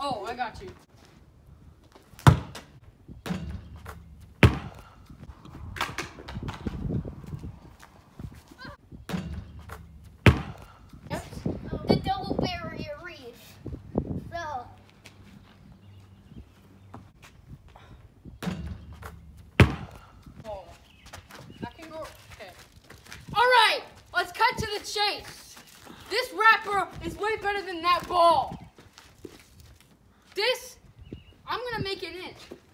Oh, that oh, can go. Okay. All right, let's cut to the chase. This rapper is way better than that ball. minute.